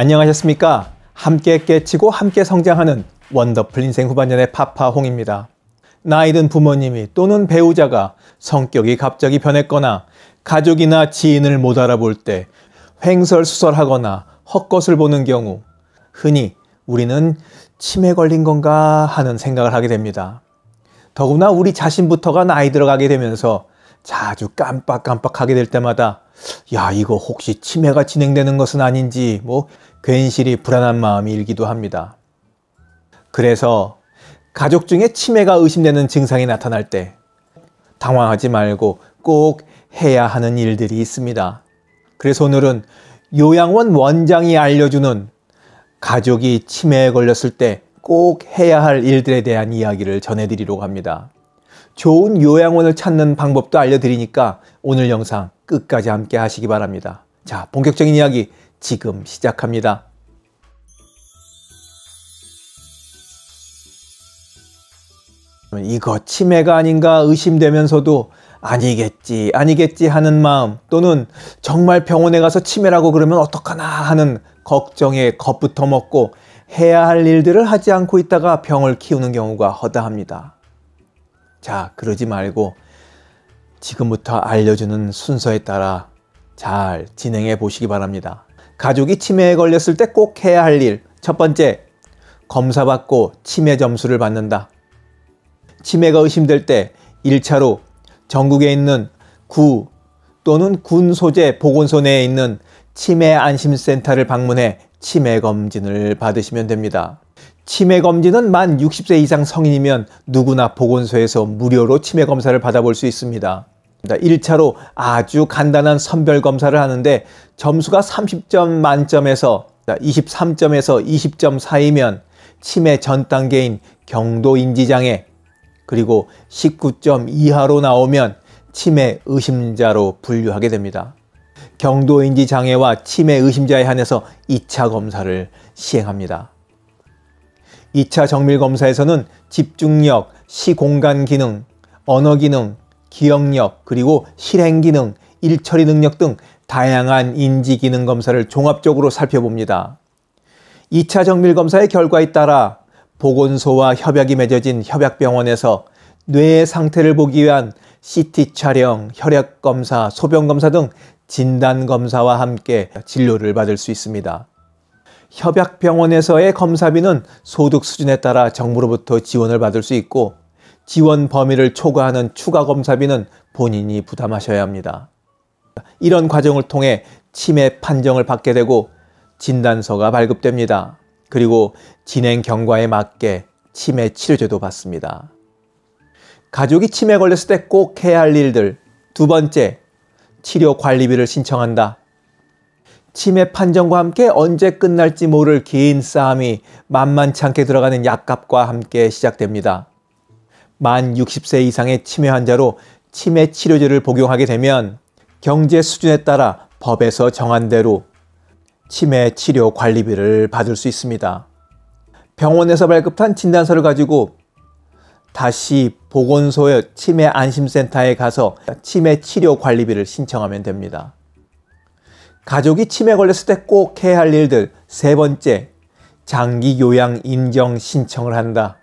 안녕하셨습니까? 함께 깨치고 함께 성장하는 원더풀 인생 후반년의 파파홍입니다. 나이든 부모님이 또는 배우자가 성격이 갑자기 변했거나 가족이나 지인을 못 알아볼 때 횡설수설하거나 헛것을 보는 경우 흔히 우리는 치매 걸린 건가 하는 생각을 하게 됩니다. 더구나 우리 자신부터가 나이 들어가게 되면서 자주 깜빡깜빡하게 될 때마다 야 이거 혹시 치매가 진행되는 것은 아닌지 뭐 괜시리 불안한 마음이 일기도 합니다. 그래서 가족 중에 치매가 의심되는 증상이 나타날 때 당황하지 말고 꼭 해야 하는 일들이 있습니다. 그래서 오늘은 요양원 원장이 알려주는 가족이 치매에 걸렸을 때 꼭 해야 할 일들에 대한 이야기를 전해드리려고 합니다. 좋은 요양원을 찾는 방법도 알려드리니까 오늘 영상 끝까지 함께 하시기 바랍니다. 자, 본격적인 이야기 지금 시작합니다. 이거 치매가 아닌가 의심되면서도 아니겠지, 아니겠지 하는 마음 또는 정말 병원에 가서 치매라고 그러면 어떡하나 하는 걱정에 겁부터 먹고 해야 할 일들을 하지 않고 있다가 병을 키우는 경우가 허다합니다. 자, 그러지 말고 지금부터 알려주는 순서에 따라 잘 진행해 보시기 바랍니다. 가족이 치매에 걸렸을 때 꼭 해야 할 일. 첫 번째, 검사받고 치매 점수를 받는다. 치매가 의심될 때 1차로 전국에 있는 구 또는 군 소재 보건소 내에 있는 치매 안심센터를 방문해 치매 검진을 받으시면 됩니다. 치매 검진은 만 60세 이상 성인이면 누구나 보건소에서 무료로 치매 검사를 받아볼 수 있습니다. 1차로 아주 간단한 선별 검사를 하는데 점수가 30점 만점에서 23점에서 20점 사이면 치매 전 단계인 경도 인지장애 그리고 19점 이하로 나오면 치매 의심자로 분류하게 됩니다. 경도 인지 장애와 치매 의심자에 한해서 2차 검사를 시행합니다. 2차 정밀 검사에서는 집중력, 시공간 기능, 언어 기능, 기억력, 그리고 실행 기능, 일처리 능력 등 다양한 인지 기능 검사를 종합적으로 살펴봅니다. 2차 정밀 검사의 결과에 따라 보건소와 협약이 맺어진 협약병원에서 뇌의 상태를 보기 위한 CT 촬영, 혈액 검사, 소변 검사 등 진단 검사와 함께 진료를 받을 수 있습니다. 협약병원에서의 검사비는 소득 수준에 따라 정부로부터 지원을 받을 수 있고 지원 범위를 초과하는 추가 검사비는 본인이 부담하셔야 합니다. 이런 과정을 통해 치매 판정을 받게 되고 진단서가 발급됩니다. 그리고 진행 경과에 맞게 치매 치료제도 받습니다. 가족이 치매 걸렸을 때 꼭 해야 할 일들. 두 번째, 치료 관리비를 신청한다. 치매 판정과 함께 언제 끝날지 모를 긴 싸움이 만만치 않게 들어가는 약값과 함께 시작됩니다. 만 60세 이상의 치매 환자로 치매 치료제를 복용하게 되면 경제 수준에 따라 법에서 정한 대로 치매 치료 관리비를 받을 수 있습니다. 병원에서 발급한 진단서를 가지고 다시 보건소의 치매 안심센터에 가서 치매 치료 관리비를 신청하면 됩니다. 가족이 치매 걸렸을 때 꼭 해야 할 일들 세 번째 장기 요양 인정 신청을 한다.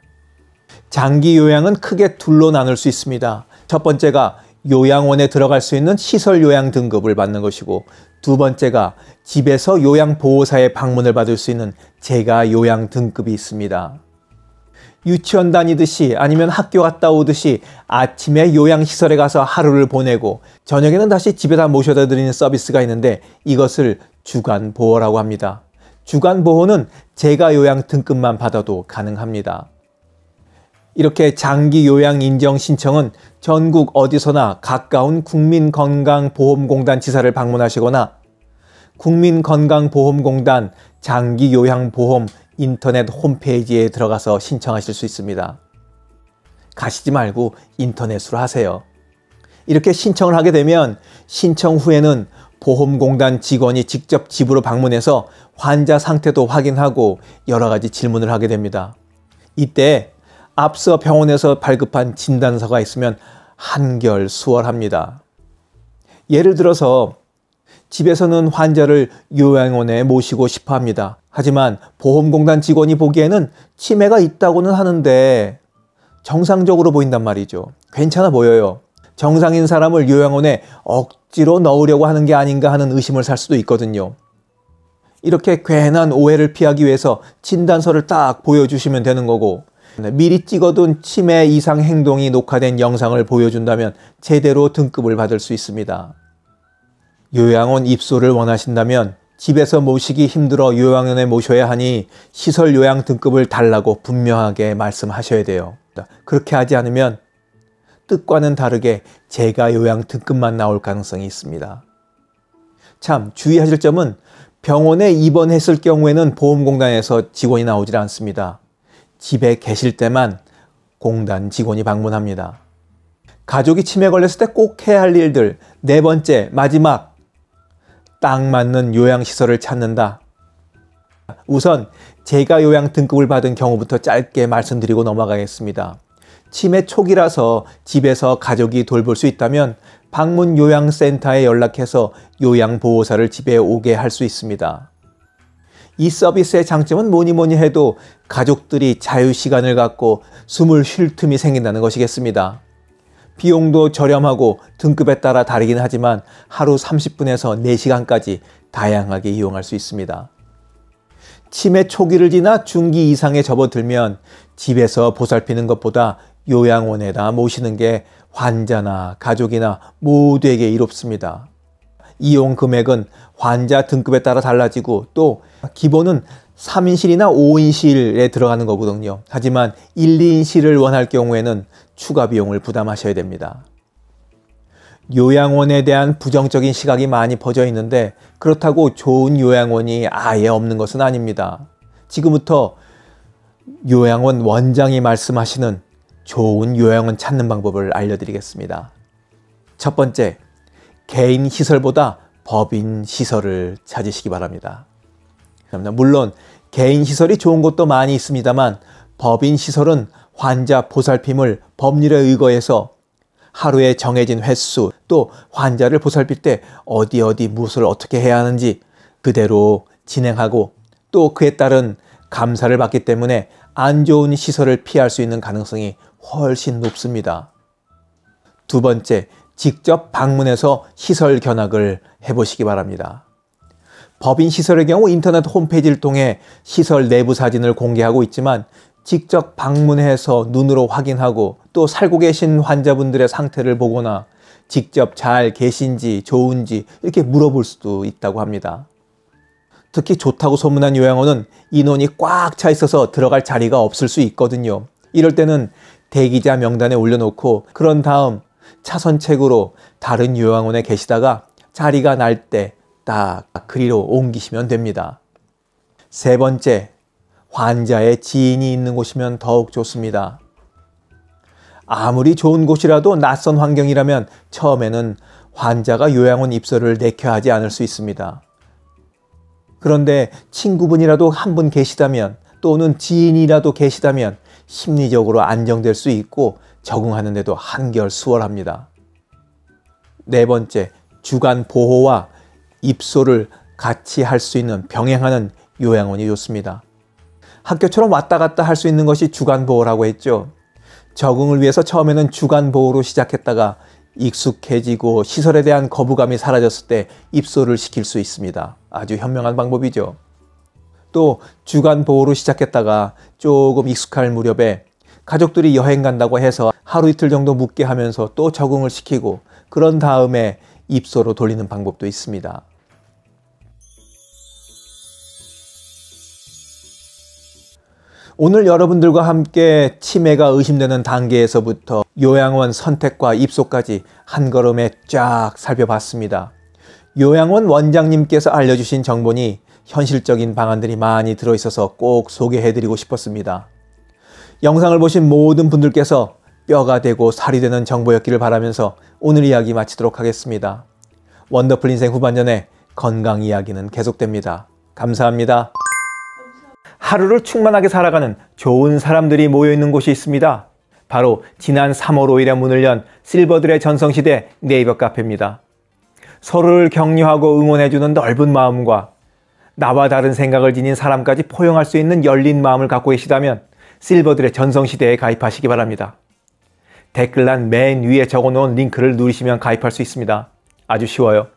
장기 요양은 크게 둘로 나눌 수 있습니다. 첫 번째가 요양원에 들어갈 수 있는 시설 요양 등급을 받는 것이고 두 번째가 집에서 요양보호사의 방문을 받을 수 있는 재가 요양 등급이 있습니다. 유치원 다니듯이 아니면 학교 갔다 오듯이 아침에 요양시설에 가서 하루를 보내고 저녁에는 다시 집에다 모셔다 드리는 서비스가 있는데 이것을 주간 보호라고 합니다. 주간 보호는 재가 요양 등급만 받아도 가능합니다. 이렇게 장기 요양 인정 신청은 전국 어디서나 가까운 국민건강보험공단 지사를 방문하시거나 국민건강보험공단 장기요양보험 인터넷 홈페이지에 들어가서 신청하실 수 있습니다. 가시지 말고 인터넷으로 하세요. 이렇게 신청을 하게 되면 신청 후에는 보험공단 직원이 직접 집으로 방문해서 환자 상태도 확인하고 여러 가지 질문을 하게 됩니다. 이때 앞서 병원에서 발급한 진단서가 있으면 한결 수월합니다. 예를 들어서 집에서는 환자를 요양원에 모시고 싶어 합니다. 하지만 보험공단 직원이 보기에는 치매가 있다고는 하는데 정상적으로 보인단 말이죠. 괜찮아 보여요. 정상인 사람을 요양원에 억지로 넣으려고 하는 게 아닌가 하는 의심을 살 수도 있거든요. 이렇게 괜한 오해를 피하기 위해서 진단서를 딱 보여주시면 되는 거고 미리 찍어둔 치매 이상 행동이 녹화된 영상을 보여준다면 제대로 등급을 받을 수 있습니다. 요양원 입소를 원하신다면 집에서 모시기 힘들어 요양원에 모셔야 하니 시설 요양 등급을 달라고 분명하게 말씀하셔야 돼요. 그렇게 하지 않으면 뜻과는 다르게 제가 요양 등급만 나올 가능성이 있습니다. 참 주의하실 점은 병원에 입원했을 경우에는 보험공단에서 직원이 나오질 않습니다. 집에 계실 때만 공단 직원이 방문합니다. 가족이 치매 걸렸을 때 꼭 해야 할 일들. 네 번째, 마지막. 딱 맞는 요양시설을 찾는다. 우선 제가 요양 등급을 받은 경우부터 짧게 말씀드리고 넘어가겠습니다. 치매 초기라서 집에서 가족이 돌볼 수 있다면 방문 요양센터에 연락해서 요양보호사를 집에 오게 할 수 있습니다. 이 서비스의 장점은 뭐니 뭐니 해도 가족들이 자유시간을 갖고 숨을 쉴 틈이 생긴다는 것이겠습니다. 비용도 저렴하고 등급에 따라 다르긴 하지만 하루 30분에서 4시간까지 다양하게 이용할 수 있습니다. 치매 초기를 지나 중기 이상에 접어들면 집에서 보살피는 것보다 요양원에다 모시는 게 환자나 가족이나 모두에게 이롭습니다. 이용 금액은 환자 등급에 따라 달라지고 또 기본은 3인실이나 5인실에 들어가는 거거든요. 하지만 1, 2인실을 원할 경우에는 추가 비용을 부담하셔야 됩니다. 요양원에 대한 부정적인 시각이 많이 퍼져 있는데 그렇다고 좋은 요양원이 아예 없는 것은 아닙니다. 지금부터 요양원 원장이 말씀하시는 좋은 요양원 찾는 방법을 알려드리겠습니다. 첫 번째, 개인 시설보다 법인 시설을 찾으시기 바랍니다. 물론 개인 시설이 좋은 곳도 많이 있습니다만 법인 시설은 환자 보살핌을 법률에 의거해서 하루에 정해진 횟수 또 환자를 보살필 때 어디 어디 무엇을 어떻게 해야 하는지 그대로 진행하고 또 그에 따른 감사를 받기 때문에 안 좋은 시설을 피할 수 있는 가능성이 훨씬 높습니다. 두 번째, 직접 방문해서 시설 견학을 해보시기 바랍니다. 법인 시설의 경우 인터넷 홈페이지를 통해 시설 내부 사진을 공개하고 있지만 직접 방문해서 눈으로 확인하고 또 살고 계신 환자분들의 상태를 보거나 직접 잘 계신지 좋은지 이렇게 물어볼 수도 있다고 합니다. 특히 좋다고 소문난 요양원은 인원이 꽉 차 있어서 들어갈 자리가 없을 수 있거든요. 이럴 때는 대기자 명단에 올려놓고 그런 다음 차선책으로 다른 요양원에 계시다가 자리가 날 때 딱 그리로 옮기시면 됩니다. 세 번째, 환자의 지인이 있는 곳이면 더욱 좋습니다. 아무리 좋은 곳이라도 낯선 환경이라면 처음에는 환자가 요양원 입소를 내켜 하지 않을 수 있습니다. 그런데 친구분이라도 한 분 계시다면 또는 지인이라도 계시다면 심리적으로 안정될 수 있고 적응하는데도 한결 수월합니다. 네 번째, 주간 보호와 입소를 같이 할 수 있는 병행하는 요양원이 좋습니다. 학교처럼 왔다 갔다 할 수 있는 것이 주간 보호라고 했죠. 적응을 위해서 처음에는 주간 보호로 시작했다가 익숙해지고 시설에 대한 거부감이 사라졌을 때 입소를 시킬 수 있습니다. 아주 현명한 방법이죠. 또 주간 보호로 시작했다가 조금 익숙할 무렵에 가족들이 여행 간다고 해서 하루 이틀 정도 묵게 하면서 또 적응을 시키고 그런 다음에 입소로 돌리는 방법도 있습니다. 오늘 여러분들과 함께 치매가 의심되는 단계에서부터 요양원 선택과 입소까지 한 걸음에 쫙 살펴봤습니다. 요양원 원장님께서 알려주신 정보니 현실적인 방안들이 많이 들어있어서 꼭 소개해드리고 싶었습니다. 영상을 보신 모든 분들께서 뼈가 되고 살이 되는 정보였기를 바라면서 오늘 이야기 마치도록 하겠습니다. 원더풀 인생 후반전에 건강 이야기는 계속됩니다. 감사합니다. 하루를 충만하게 살아가는 좋은 사람들이 모여있는 곳이 있습니다. 바로 지난 3월 5일에 문을 연 실버들의 전성시대 네이버 카페입니다. 서로를 격려하고 응원해주는 넓은 마음과 나와 다른 생각을 지닌 사람까지 포용할 수 있는 열린 마음을 갖고 계시다면 실버들의 전성시대에 가입하시기 바랍니다. 댓글란 맨 위에 적어놓은 링크를 누르시면 가입할 수 있습니다. 아주 쉬워요.